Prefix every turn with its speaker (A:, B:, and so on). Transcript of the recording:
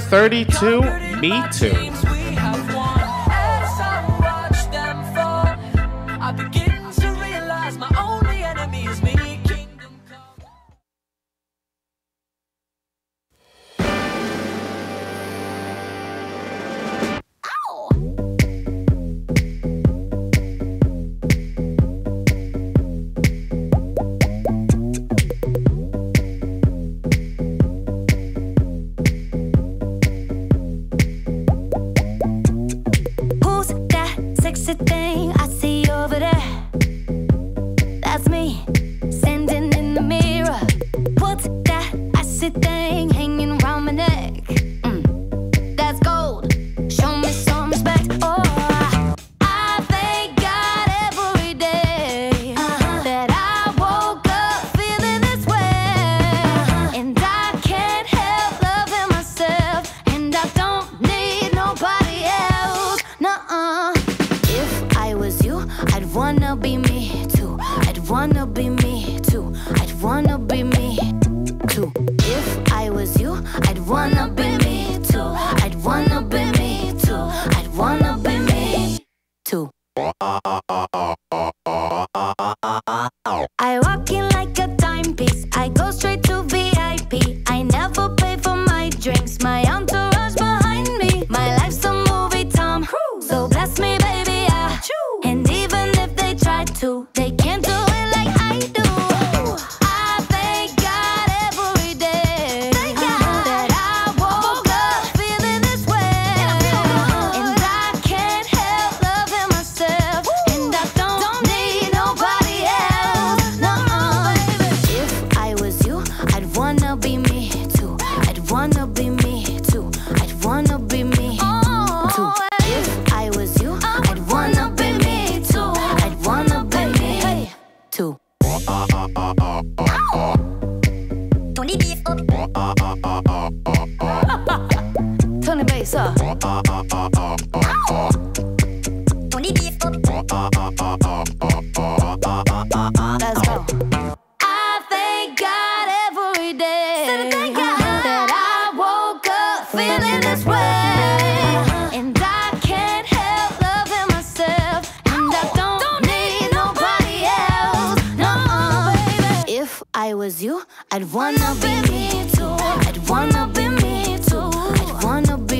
A: 32, me too.
B: I walk in like a timepiece. I go straight to VIP. I never pay for my drinks. My entourage behind me. My life's a movie, Tom Cruise. So bless me, baby. I choose. And even if they try to.
C: Tony the up.
B: Up. Let's go. I thank God every day that I woke up feeling this way. was you, I'd wanna be me too. I'd wanna be me too. I'd wanna be